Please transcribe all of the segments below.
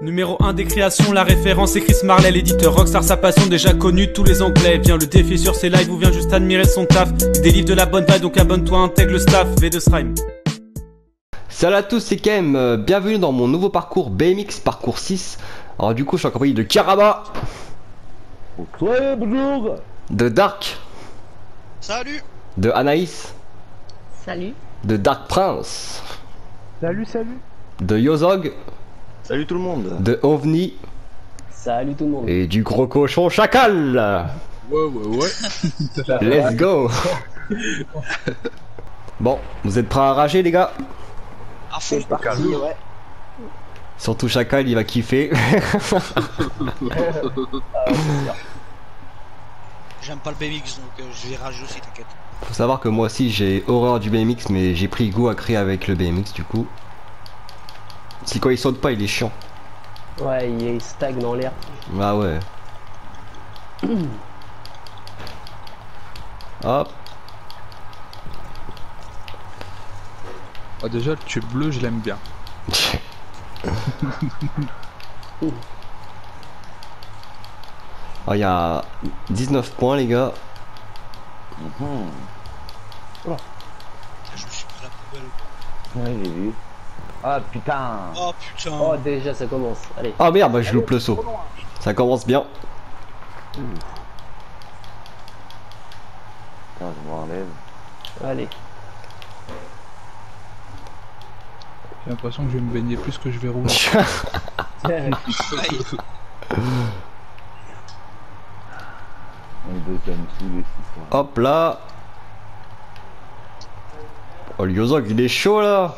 Numéro 1 des créations, la référence est Chris Marley, l'éditeur Rockstar, sa passion déjà connue, tous les anglais. Viens le défi sur ses lives ou viens juste admirer son taf. Des livres de la bonne vibe, donc abonne-toi, intègre le staff. V2 Srime. Salut à tous, c'est Kem, euh, bienvenue dans mon nouveau parcours BMX, parcours 6. Alors du coup, je suis accompagné de Karaba, bonjour de Dark, Salut de Anaïs, Salut. de Dark Prince, Salut, salut de Yozog, Salut tout le monde de OVNI Salut tout le monde et du gros cochon Chacal. Ouais ouais ouais Let's go Bon, vous êtes prêts à rager les gars? À fond C'est parti, ouais Surtout Chacal, il va kiffer. J'aime pas le BMX donc euh, je vais rager aussi, t'inquiète. Faut savoir que moi aussi j'ai horreur du BMX, mais j'ai pris goût à créer avec le BMX du coup. Si quand il saute pas, il est chiant. Ouais, il stagne dans l'air. Ah ouais. Hop. Ah, déjà, le tube bleu, je l'aime bien. Ah, il y a 19 points les gars. Putain, Je me suis pris la poubelle. Ouais, j'ai vu. Ah putain Oh putain Oh, déjà, ça commence. Allez. Ah merde, bah, je loupe le saut. Ça commence bien. Putain, je m'enlève. Allez. J'ai l'impression que je vais me baigner plus que je vais rouler. Me. Hop là. Oh, le Yozog, il est chaud là.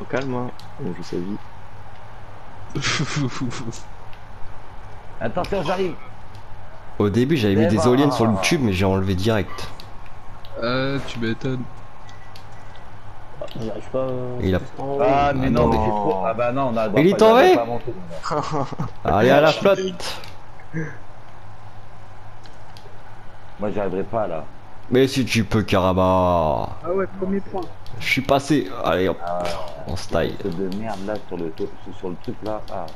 Au calme hein, on joue sa vie. Attention, j'arrive Au début, j'avais mis des éoliennes sur le tube, mais j'ai enlevé direct. euh, tu m'étonnes. Pas. euh, Il a-. Ah, mais non, mais j'ai trop. Ah bah non, on a. Il est là. Allez à la flotte. Moi, j'y arriverai pas là. Mais si tu peux, Karaba. Ah ouais, premier point. Je suis passé. Allez hop, Ah, on style. ce de merde là sur le, sur le truc là. Ah,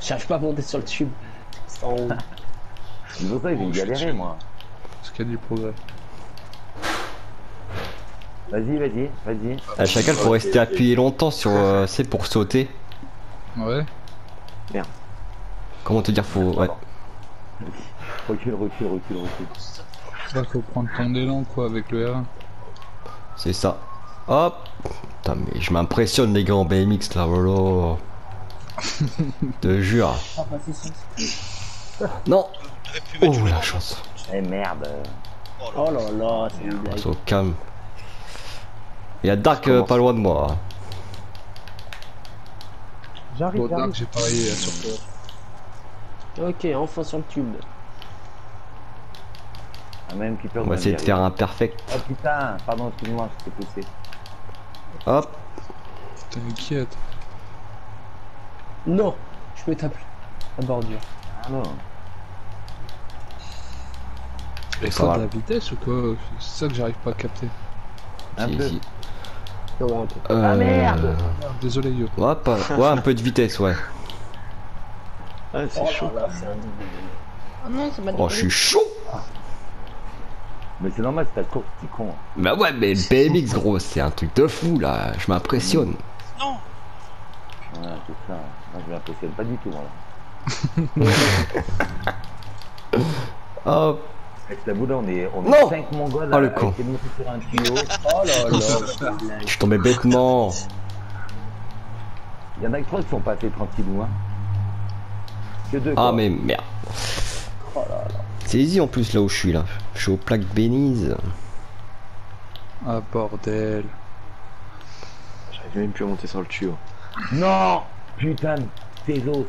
J'arrive pas à monter sur le tube. C'est en haut. c'est pour ça que j'ai galéré moi. Parce qu'il y a du progrès. Vas-y, vas-y, vas-y. À chacal, faut rester appuyé longtemps sur. Euh, c'est pour sauter. Ouais. Comment te dire, faut. Ouais. Recule, recule, recule, recule. Là, faut prendre ton élan, quoi, avec le R1. C'est ça. Hop. Putain, mais je m'impressionne les gars en BMX là, oh là. Te jure. Non. Oh la chance. Eh merde. Oh là. Oh là c'est une blague. Au calme. Il y a Dark euh, pas loin de moi. Bon, Dark, j'ai parié euh, sur toi. Ok, enfin sur le tube. Ah, même qui peut On va essayer de faire un perfect. Oh putain, pardon, excuse-moi, je t'ai poussé. Hop. T'inquiète. Non, je me tape la bordure. Ah non. Et Ça de la vitesse ou quoi C'est ça que j'arrive pas à capter. Un Si, peu. si. Non, ouais, un peu. Euh, Ah, merde. Désolé, yo. Ouais, pas- ouais, un peu de vitesse, ouais. Ah c'est Oh chaud. là là, c'est un Oh non, ça m'a Oh, je suis chaud. Mais c'est normal, c'est ta course, petit con. Bah ouais, mais le BMX, gros, c'est un truc de fou là. Je m'impressionne. Non Ouais, c'est ça. Moi, je m'impressionne pas du tout, moi. là. Hop. Avec la boule, on est, on est Non 5 mongols Oh, le con. sur un tuyau. Oh là là. Je suis tombé bêtement. Il y en a que trois qui sont passés tranquillou, hein. Que deux. Ah, quoi. mais merde. C'est easy en plus là où je suis là. Je suis aux plaques bénises. Ah, bordel. J'arrive même plus à monter sur le tuyau. Non Putain tes os.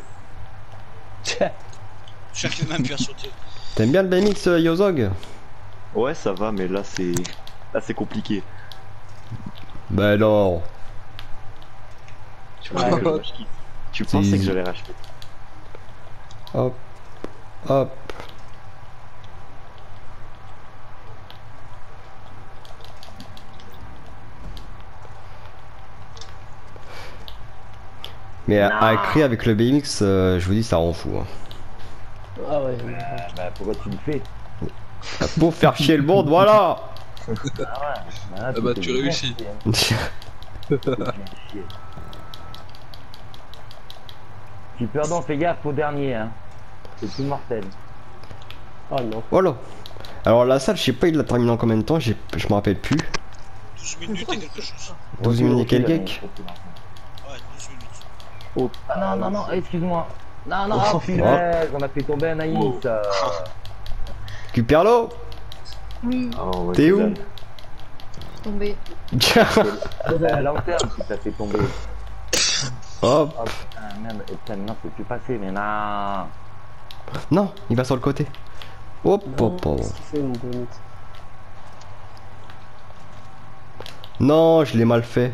J'arrive même plus à sauter. T'aimes bien le BMX, euh, Yozog? Ouais ça va mais là c'est. Là c'est compliqué. Bah non. Tu pensais que Tu pensais que j'allais racheter Hop. Hop. Mais à, écrire avec le BMX, euh, je vous dis, ça rend fou. hein. Ah ouais. Ah, bah, pourquoi tu le fais Pour faire chier le monde, voilà Ah ouais. Ah, bah, tu réussis. T'es bien chier. Tu perdant, fais gaffe au dernier, hein. C'est tout mortel. Oh non. Voilà. Alors la salle, je sais pas, il l'a terminé en combien de temps, je me rappelle plus. 12 minutes et quelque chose. 12 minutes et quelques ok, ok. Ouais, 12 minutes. Ah non, non, non, excuse-moi. Non, non, Oh, oh, punaise, on a fait tomber un Aïs. euh. Cuperlo Oui, Oh, ouais, T'es où tombé. Long terme que t'as fait tomber. Hop Oh putain, merde, et putain, maintenant faut plus passer, mais non. Non, il va sur le côté. Hop, hop, hop. Non, je l'ai mal fait.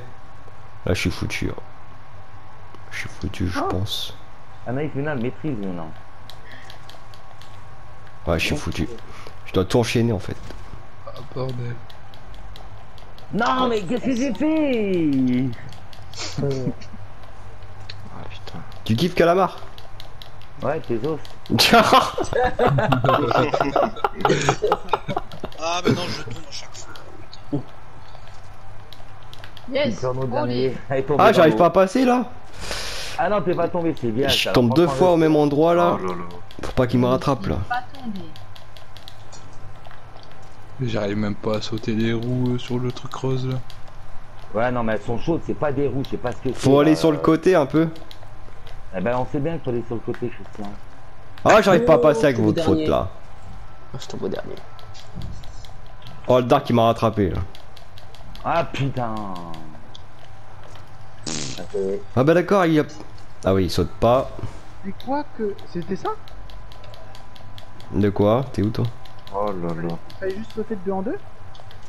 Là, je suis foutu. hein. Je suis foutu, je pense. Anaïs Luna le maîtrise maintenant. Ouais, je suis foutu. Je dois tout enchaîner en fait. Ah, bordel. Non, mais qu'est-ce que j'ai fait? Ah putain. Tu kiffes Calamar? Ouais, tes os. Ah, mais non, je tombe à chaque fois. Yes. Oh, les- Ah, j'arrive pas à passer là Ah non, t'es pas tombé, c'est bien. Je tombe deux fois au même endroit là. Oh là là. Faut pas qu'il me rattrape là. Pas tombé. J'arrive même pas à sauter les roues euh, sur le truc rose là. Ouais, non, mais elles sont chaudes, c'est pas des roues, je sais pas ce que c'est. Faut aller là. sur le côté un peu. Eh ben, on sait bien qu'il faut aller sur le côté, Christian. Ah, j'arrive pas à passer avec Oh, votre faute là. Ah, Je tombe au dernier. Oh, le Dark il m'a rattrapé là. Ah putain. Ah, bah d'accord, il y a. Ah oui, il saute pas. C'est quoi que. C'était ça? De quoi? T'es où toi? Oh là là. Il fallait juste sauter de 2 en 2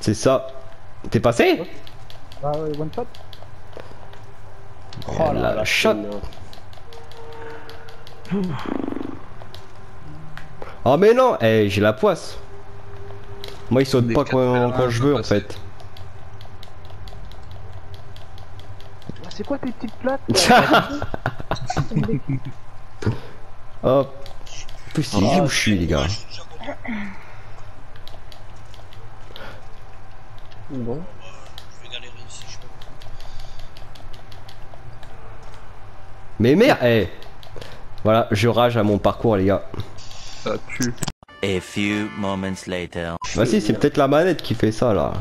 C'est ça. T'es passé? Bah ouais, one shot. Oh la là là, shot. Oh, mais non Eh, j'ai la poisse. Moi, il saute Des pas quand, quand je je veux en passer. fait. C'est quoi tes petites plates Hop. En plus, il est où je suis, les gars. Bon. Mais merde Eh Voilà, je rage à mon parcours, les gars. Ça pue. A few moments later. Bah si, c'est peut-être la manette qui fait ça, là.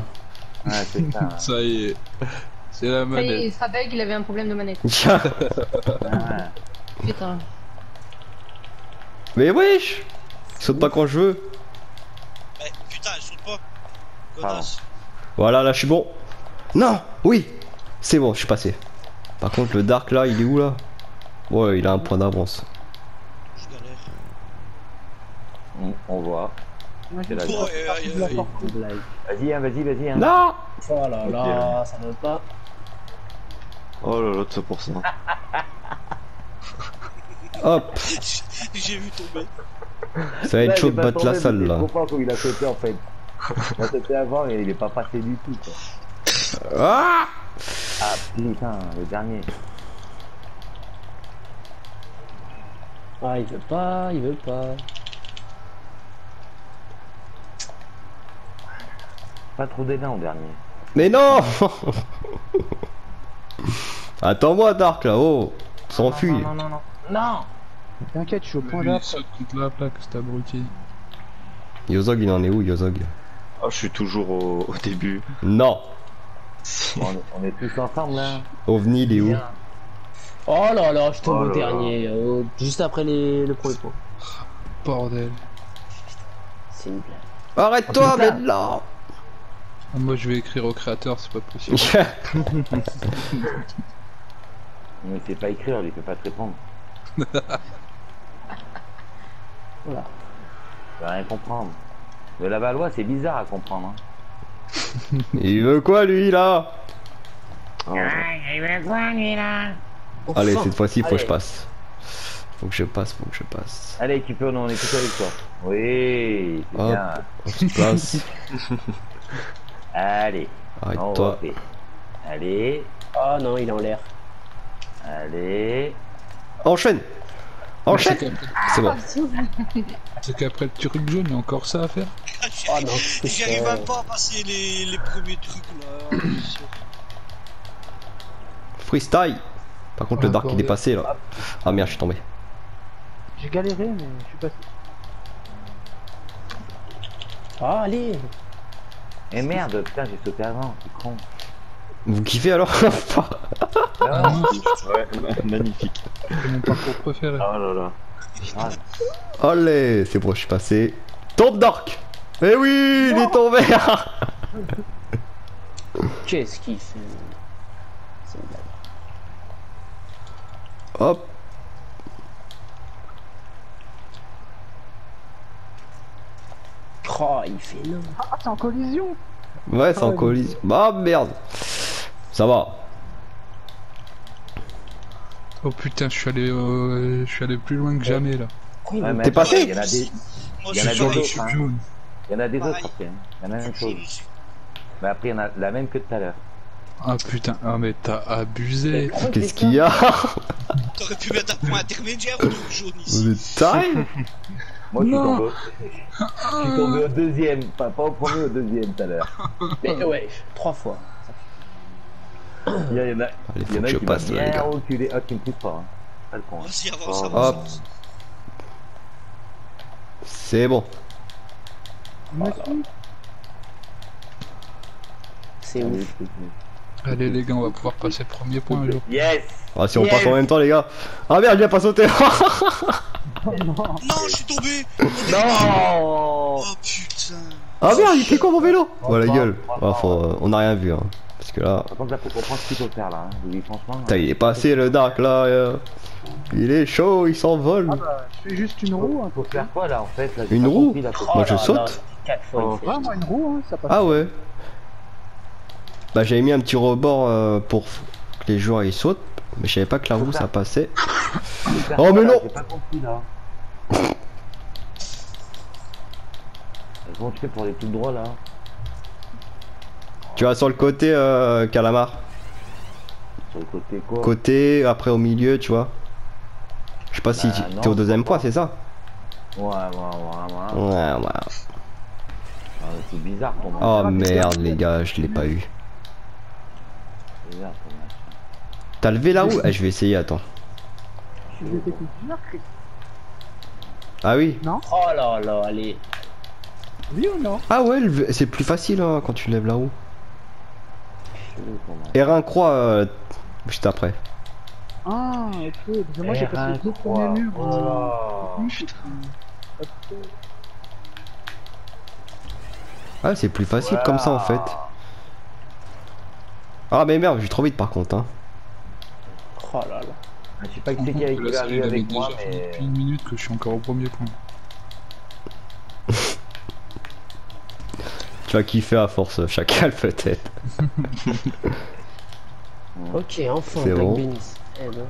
Ouais, c'est ça. Ça y est. C'est la Ça manette. il se rappelle qu'il avait un problème de manette. Tiens Ah. Putain. Mais wesh Il saute pas quand je veux. Eh, putain, elle saute pas. Voilà, là, je suis bon. Non Oui C'est bon, je suis passé. Par contre, le Dark, là, il est où, là? Ouais, il a un point d'avance. Je galère. On, on voit. Blague. Vas-y, hein, vas-y, vas-y. Hein. Non Oh là là, ça veut pas. Oh là là, tout ça pour ça. Hop J'ai vu tomber. Ça va être chaud de battre la salle, là. Je comprends comme il a sauté en fait. Il a sauté avant et il est pas passé du tout. Quoi. Ah Ah putain, le dernier. Ah, il veut pas, il veut pas. Pas trop d'élan au dernier. Mais non Attends-moi, Dark, là, oh S'enfuit Non, non, non, non. Non T'inquiète, je suis au point Lui, il d'après. saute contre la plaque, cet abruti. Yozog, il en est où, Yozog? Oh, je suis toujours au, au début. Non on, est, on est tous ensemble là. OVNI, il est où? Oh là là, je tombe Oh au là dernier. euh, juste après les, le premier pot. Bordel. C'est une blague. Arrête-toi, Oh, mais là Ah, moi je vais écrire au créateur, c'est pas possible. Mais c'est pas écrire, il peut pas te répondre. Voilà. Il va rien comprendre. De la Valois, c'est bizarre à comprendre. Hein. Il veut quoi, lui, là? Ah, Allez, Enfin. cette fois-ci, faut que je Allez. passe. Faut que je passe, faut que je passe. Allez, tu peux, on est tous avec toi. Oui, c'est Hop. bien. On se place. Allez, Arrête-toi. Allez, Oh non, il est en l'air. Allez. Enchaîne Enchaîne C'est bon. C'est qu'après le truc jaune, il y a encore ça à faire. Oh non, J'arrive même pas à passer les, les premiers trucs là. Freestyle Par contre, le dark il est passé là. Ah merde, je suis tombé. J'ai galéré, mais je suis passé. Ah, allez Eh merde, putain, j'ai sauté avant, c'est con. Vous kiffez alors Ah, Ouais, magnifique. C'est mon parcours préféré. Oh là là. ah, Allez, c'est bon, je suis passé. Tombe dark Eh oui, il est tombé Qu'est-ce qu'il fait? C'est. Hop Oh, il fait non. Ah, c'est en collision Ouais, c'est en ouais. collision. Bah merde Ça va. Oh putain, je suis allé, euh, je suis allé plus loin que jamais là. Ouais, T'es passé Il y en a des, Moi Il y en a des autres, hein. Il y en a des autres après. hein. Il y en a la même chose. Mais après, il y en a la même que tout à l'heure. Ah putain, ah mais t'as abusé. Qu'est-ce qu'il y a T'aurais pu mettre un point intermédiaire truc jaune ici. Moi, je suis Non. tombé. au- Je suis tombé au deuxième, pas, pas au premier, au deuxième tout à l'heure. Mais ouais, trois fois. Il y en a, Allez, il y faut en que a je qui passe là, les gars. reculé. Ah, tu me pas. Hein. Pas le con. hein. Vas-y, avance, Oh, avance, hop. C'est bon. C'est ouf. Allez les gars, on va pouvoir passer premier point jour. Yes Ah, si on Yes. passe en même temps, les gars. Ah merde, il a pas sauté Non, je suis tombé Non Oh putain Ah merde, il fait quoi mon vélo? Oh la gueule. Ah, faut, euh, on a rien vu, hein. Parce que là. Par contre, là, faut comprendre ce qu'il faut faire là. Hein. Je vous dis franchement. Putain, il est passé le dark là. euh. Il est chaud, il s'envole. Ah bah, je fais juste une roue. Hein, Faut faire quoi là en fait là, j'ai Une pas roue compris, là, faut- Moi, je là saute. là, Quatre fois, Oh. il fait Ouais, moi, une roue, hein, ça passe. Ah ouais. Bah j'avais mis un petit rebord euh, pour que les joueurs ils sautent, mais je savais pas que la roue ça passait. Oh, quoi, mais là non. J'ai pas compris là. Comment tu fais pour aller tout droit là Tu vas sur le côté euh, calamar. Sur le côté quoi? Côté, après au milieu, tu vois. Je sais pas si Bah, tu- non, t'es au deuxième point, c'est ça? Ouais, ouais, ouais, ouais. Ouais, ouais. Ah, c'est bizarre pour moi. Oh merde les gars, je l'ai pas eu. C'est bizarre pour moi. T'as levé la roue? Ah je vais essayer, attends. Ah oui Oh là là, allez. Oui ou non? Ah ouais, c'est plus facile hein, quand tu lèves la roue. Chelou pour moi. R1 croix euh, juste après. Ah, ok. Parce que moi, j'ai R1 passé les deux premiers murs. Oh là. Putain. Ah c'est plus facile comme ça en fait. Ah mais merde, j'ai trop vite par contre. Hein. Oh là là. Je sais pas qui c'est qui avec moi, mais. depuis une minute que je suis encore au premier point. Tu vas kiffer à force, chacal peut-être. Ok, enfin, C'est bon. Bénis. Eh ben.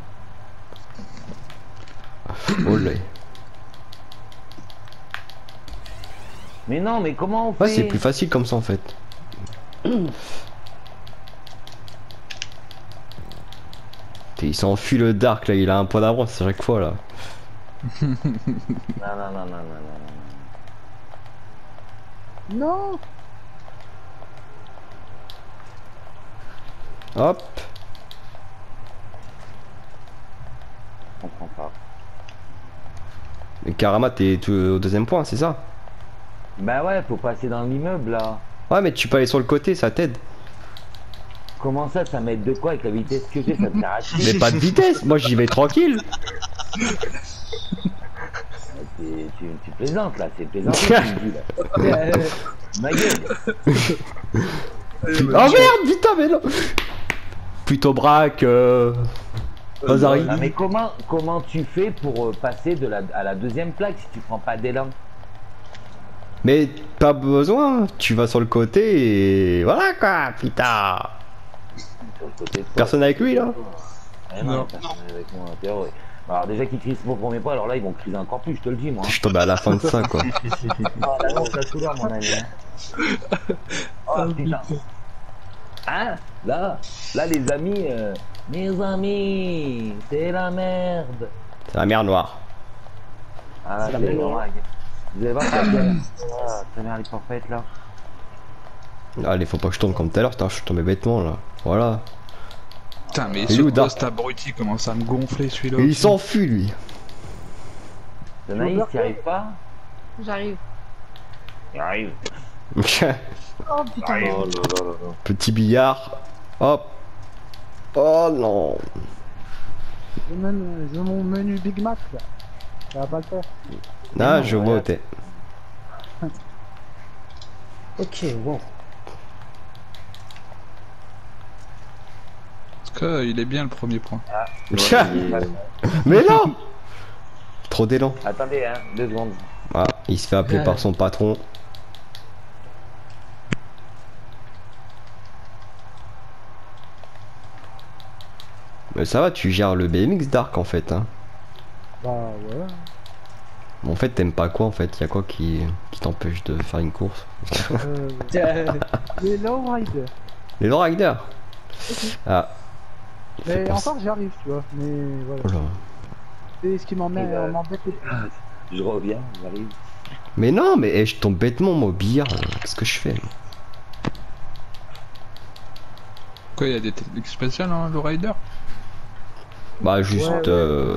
Olé. Mais non, mais comment on fait Ouais, c'est plus facile comme ça en fait. T'es- Il s'enfuit le dark là, il a un point d'avance à chaque fois là. Non, non, non, non, non, non. Non Hop. Je comprends pas. Mais Karama, t'es tout- au deuxième point, c'est ça? Bah ouais, faut passer dans l'immeuble là. Ouais, mais tu peux aller sur le côté, ça t'aide. Comment ça, ça m'aide de quoi avec la vitesse que j'ai, ça me sert à chier. Mais pas de vitesse, moi j'y vais tranquille. Tu, tu plaisantes là, c'est plaisant. Ma gueule. Oh merde, putain, mais non Plutôt braque, euh... Ah, mais comment, comment tu fais pour euh, passer de la, à la deuxième plaque si tu prends pas d'élan? Mais pas besoin, tu vas sur le côté et voilà quoi, putain. Personne avec lui là? Eh non, Non. personne avec moi, t'es heureux. Alors déjà qu'ils crient mon premier pas, alors là ils vont criser encore plus, je te le dis moi. Je tombe à la fin de ça quoi. Oh, la lance la couleur mon ami. hein. Oh putain. Hein Là, là les amis, euh, mes amis, c'est la merde. C'est la mer noire. Ah là, C'est la c'est merde. noir. Vous allez voir ça Ah, ta mère est parfaite là. Allez, faut pas que je tombe comme tout à l'heure, je suis tombé bêtement là. Voilà. Putain, mais Il ce poste abruti commence à me gonfler celui-là. Il s'enfuit lui. Danaïs, t'y arrives pas J'arrive. T'y arrives. Oh putain. Oh là là là là. Petit billard. Hop. Oh non. Je veux, même- mon menu Big Mac là. Ça va pas le faire. Ah, non, je vois t'es. Ok, wow. Parce que, euh, il est bien le premier point. Ouais, il est- Mais non Trop d'élan. Attendez, hein, deux secondes. Ah, il se fait appeler par son patron. Ça va, tu gères le BMX Dark en fait. Hein. Bah ouais. En fait, t'aimes pas quoi en fait? Y'a quoi qui, qui t'empêche de faire une course? Euh, les lowriders. Les lowriders Ah. Mais encore j'y arrive, tu vois. Mais voilà. Oh. C'est ce qui m'emmène- le plus. Je reviens, j'arrive. Mais non, mais eh, je tombe bêtement moi au billard. euh, Qu'est-ce que je fais Quoi, il y a des techniques spéciales, hein, le rider Bah juste... Ouais, ouais, euh.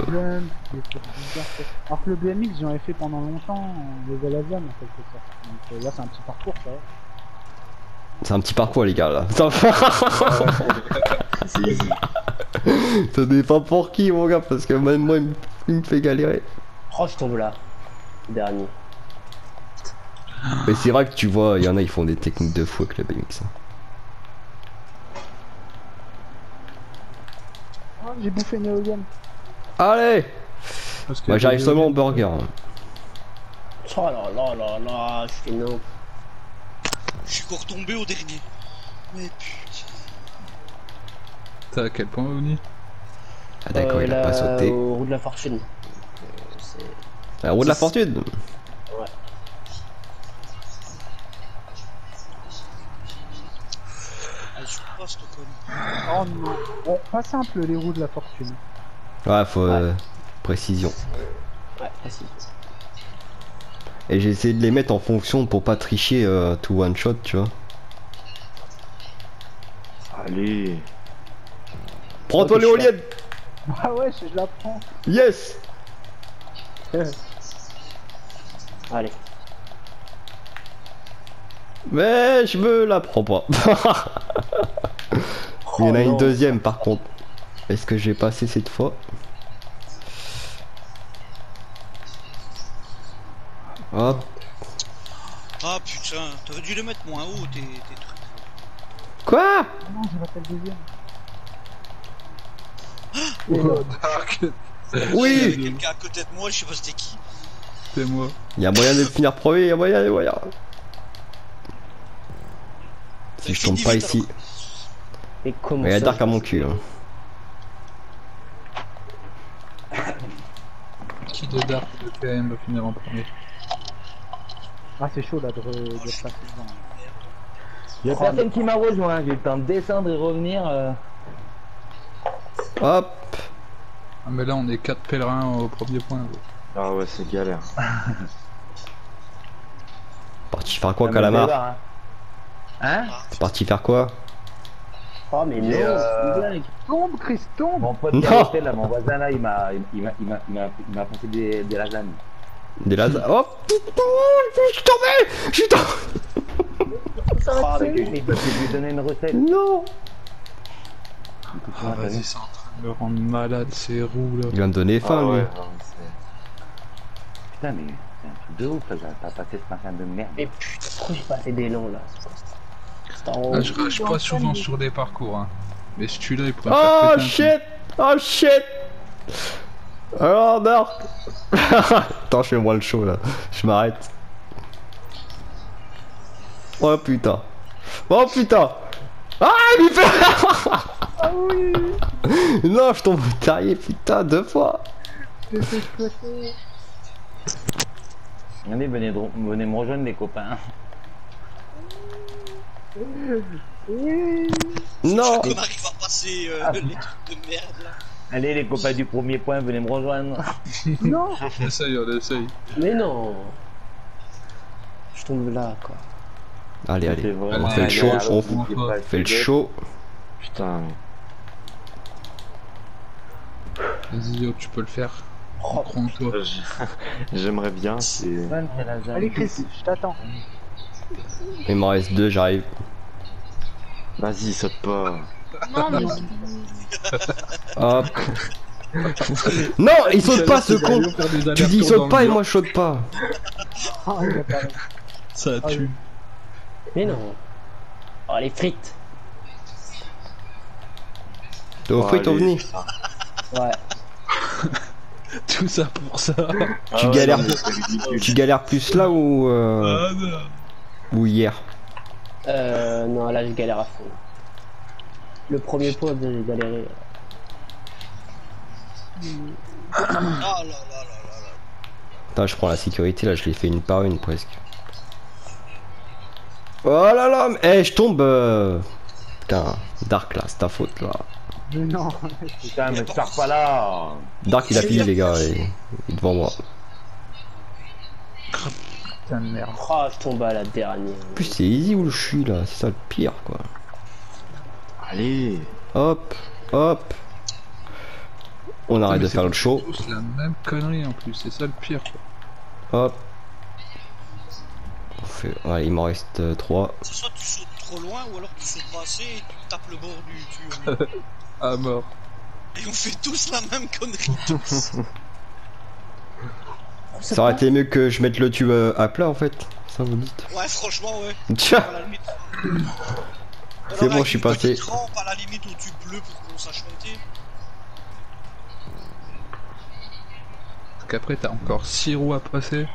Alors que le BMX, j'en ai fait pendant longtemps, le Valavian en quelque sorte. Donc euh, là, c'est un petit parcours, ça. C'est un petit parcours les gars là. Ça Ça dépend pour qui mon gars parce que même moi il me, il me fait galérer. Oh, je tombe là. Dernier. Mais c'est vrai que tu vois, il y en a ils font des techniques de fou avec le BMX. hein. J'ai bouffé une éolienne. Allez Moi j'arrive seulement au burger. hein. Oh là là là là, je suis. Je suis encore tombé au dernier. Mais putain. T'as à quel point, Oni Ah d'accord, Euh, il a là, pas sauté. Au roue de la fortune. Euh, La roue de la fortune pas, Stockholm. Oh non. Pas simple, les roues de la fortune. Ouais, faut... euh, précision. Ouais, précis. Et j'ai essayé de les mettre en fonction pour pas tricher euh, tout one shot, tu vois. Allez. Prends-toi je l'éolienne Ah ouais, je, je la prends. Yes Allez. Mais je me la prends pas. Il y en a Oh une deuxième par contre. Est-ce que j'ai passé cette fois Hop. Ah putain, t'aurais dû le mettre moins haut, tes, tes trucs. Quoi non, j'ai raté le deuxième. Oh, Dark Il y avait Oui quelqu'un à côté de moi, je sais pas c'était qui. C'est moi. Il y a moyen de finir premier, il y a moyen, il y a moyen. Si je tombe pas ici. Et comment Mais il y a ça, Dark je à mon cul. hein. Qui de Dark de KM va finir en premier Ah, c'est chaud là de, de repasser devant. Y'a personne qui m'a rejoint, j'ai le temps de descendre et revenir. euh. Hop Ah, mais là, on est 4 pèlerins au premier point. gros. Ah ouais, c'est galère. Parti faire quoi, me Calamar Hein, hein? T'es parti faire quoi? Oh, mais non, euh. Tombe, Chris, tombe Mon pote l'hôtel, là, mon voisin là, il m'a il m'a il m'a il m'a il m'a passé des, des lasagnes. Des lasers. Oh putain, je suis tombé Je suis tombé mais Je lui donner une recette. Non Ah, vas-y, c'est en train de me rendre malade ces roues là. Il va me donner faim, Ah lui. ouais, non, c'est- Putain, mais c'est un truc de ouf, là, t'as passé ce matin de merde. Mais putain, pourquoi j'ai pas fait d'élan là Ah, je rage pas souvent sur des parcours, hein. Mais celui-là, il pourrait Oh faire shit Oh shit Alors Dark Attends, je fais moi le show là. Je m'arrête. Oh putain. Oh putain Ah il fait Ah oui Non, je tombe au terrier, putain, deux fois. Allez, venez, venez me rejoindre les copains. Non On arrive à passer euh, les trucs de merde là. Allez, les copains du premier point, venez me rejoindre. Non On essaye, on essaye. Mais non Je tombe là, quoi. Allez, allez. On fait le show, on fait le show. Putain. Vas-y, yo, tu peux le faire. Oh. Crois en toi. J'aimerais bien, c'est. Allez Chris, je t'attends. Il m'en reste deux, j'arrive. Vas-y, saute pas. Non, mais Hop. Non, il saute pas ce con Tu dis saute pas et moi je saute pas. Ah, il Ça tue. Mais non Oh, les frites T'es au frites ovni Ouais. Tout ça pour ça. Tu ouais, galères. Tu galères plus là ou euh, Ah non. Ou hier Euh, non, là, je galère à fond. Le premier point, j'ai galéré. Là là là là là là. Attends, je prends la sécurité là, je l'ai fait une par une presque. Oh là là, mais- eh, je tombe. euh, Putain, Dark là, c'est ta faute là. Mais non Putain, mais pars pas là. Dark il a fini les gars, et- il est devant moi. Putain de merde. Oh, je tombe à la dernière. En plus c'est easy où je suis là, c'est ça le pire quoi. Allez. Hop, hop. On arrête Mais de c'est faire le show. tous la même connerie en plus, c'est ça le pire. quoi. Hop. On fait... Ouais, il m'en reste 3. C'est soit tu sautes trop loin ou alors tu sautes pas assez et tu tapes le bord du tuyau. Ah mort. et on fait tous la même connerie tous. Ça aurait été mieux que je mette le tube euh, à plat en fait. Ça vous dites. Ouais, franchement, ouais. Tiens limite. C'est bon, je suis passé. rampe à la limite au tube bleu pour qu'on sache monter. Parce qu'après t'as encore 6 roues à passer.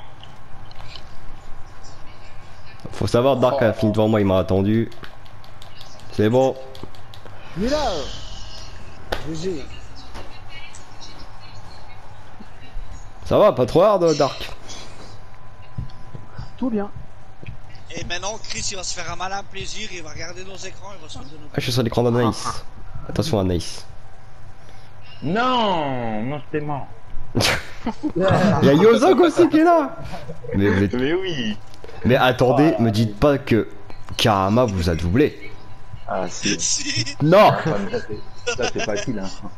Faut savoir, Dark a fini devant moi, il m'a attendu. C'est bon. Il est là GG. Ça va, pas trop hard, Dark. Tout bien. Et maintenant, Chris, il va se faire un malin plaisir, il va regarder nos écrans, il va se faire de nos Ah, je suis sur l'écran d'Anaïs. Attention, Anaïs. Non, non, c'était mort. Il y a Yozog aussi qui est là mais, mais, Mais oui. mais attendez, me dites pas que Karama vous a doublé. Ah, si. Si, Non ça, c'est facile, hein.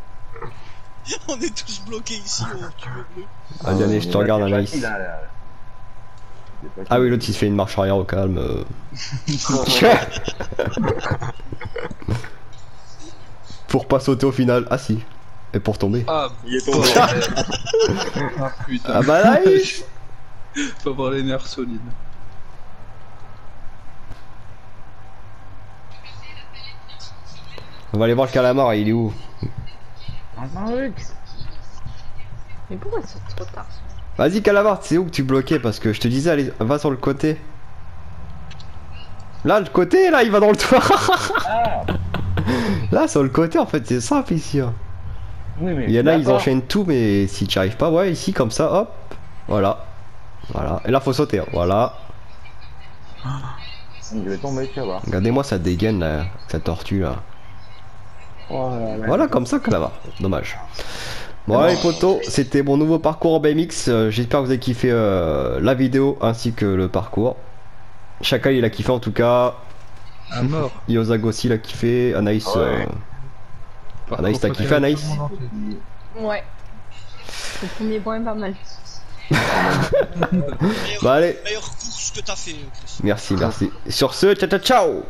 on est tous bloqués ici tube bleu. Allez, allez, je te regarde, C'est Anaïs. là. Ah oui, l'autre il se fait une marche arrière au calme. euh. pour pas sauter au final. Ah si. Et pour tomber. Ah, Il est tombé. ah putain. Ah bah nice Faut avoir les nerfs solides. On va aller voir le calamar, il est où? Mais pourquoi ils sont trop tard Vas-y calamar, c'est où que tu bloquais Parce que je te disais, allez, va sur le côté. Là, le côté, là, il va dans le toit. là, sur le côté, en fait, c'est simple ici. hein. Oui, mais Il y en a, ils enchaînent tout, mais si tu arrives pas, ouais, ici, comme ça, hop. Voilà. Voilà. Et là, faut sauter. hein. Voilà. Je vais tomber, tu vas voir. Regardez-moi ça dégaine, là, cette tortue, là. Oh là là. Voilà, comme ça que ça va. Dommage. Bon, allez, potos, c'était mon nouveau parcours en BMX. Euh, J'espère que vous avez kiffé euh, la vidéo ainsi que le parcours. Chacun il a kiffé en tout cas. À mort. Yozag aussi l'a kiffé. Anaïs. Ouais. euh, Par Anaïs, t'as kiffé, Anaïs. Ouais. Le premier point est pas mal. Bah allez, meilleure course que t'as fait, Chris. merci, merci. Sur ce, ciao ciao ciao